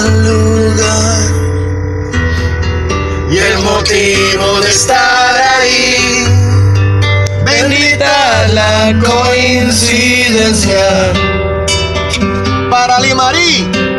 lugar. Y el motivo de estar ahí, bendita la coincidencia. Para Limarí.